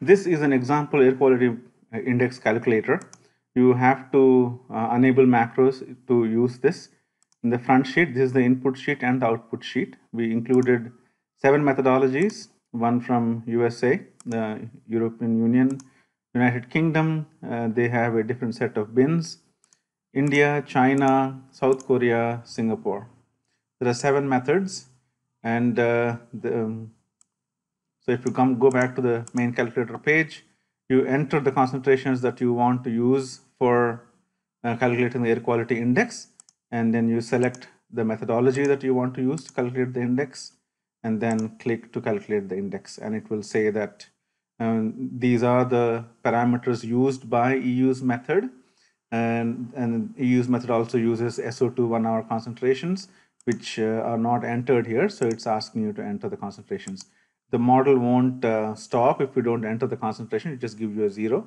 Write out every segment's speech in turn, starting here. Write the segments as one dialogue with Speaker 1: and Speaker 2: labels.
Speaker 1: this is an example air quality index calculator. You have to uh, enable macros to use this. In the front sheet, this is the input sheet and the output sheet. We included seven methodologies, one from USA, the European Union, United Kingdom, uh, they have a different set of bins. India, China, South Korea, Singapore. There are seven methods and uh, the, um, so if you come go back to the main calculator page, you enter the concentrations that you want to use for uh, calculating the air quality index and then you select the methodology that you want to use to calculate the index and then click to calculate the index. And it will say that um, these are the parameters used by EU's method. And, and EU's method also uses SO2 one hour concentrations which uh, are not entered here. So it's asking you to enter the concentrations the model won't uh, stop if you don't enter the concentration. It just gives you a zero.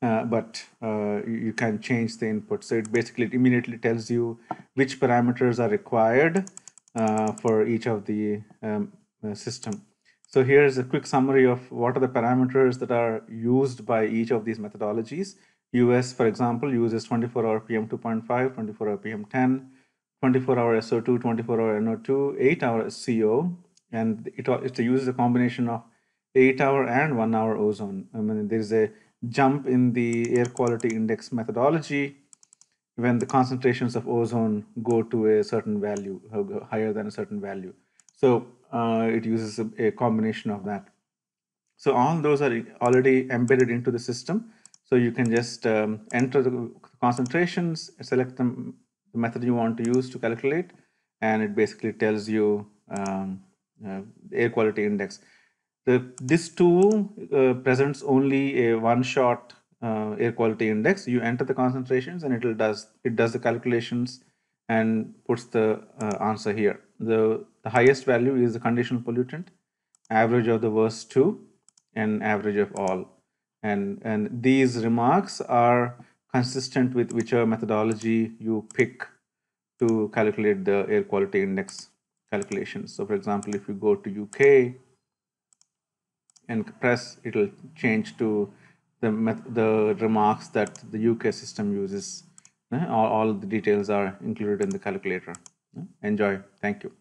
Speaker 1: Uh, but uh, you can change the input. So it basically immediately tells you which parameters are required uh, for each of the um, uh, system. So here's a quick summary of what are the parameters that are used by each of these methodologies. US, for example, uses 24 hour PM 2.5, 24 hour PM 10, 24 hour SO2, 24 hour NO2, 8 hour CO, and it, it uses a combination of 8 hour and 1 hour ozone. I mean, there's a jump in the air quality index methodology when the concentrations of ozone go to a certain value, higher than a certain value. So uh, it uses a, a, combination of that. So all those are already embedded into the system. So you can just um, enter the concentrations, select the, the, method you want to use to calculate, and it basically tells you um, uh, air quality index. The, this tool uh, presents only a one-shot uh, air quality index. You enter the concentrations, and it does it does the calculations and puts the uh, answer here. The, the highest value is the conditional pollutant, average of the worst two, and average of all. And, and these remarks are consistent with whichever methodology you pick to calculate the air quality index calculations. So for example, if you go to UK and press, it will change to the, the remarks that the UK system uses all, all the details are included in the calculator. Enjoy. Thank you.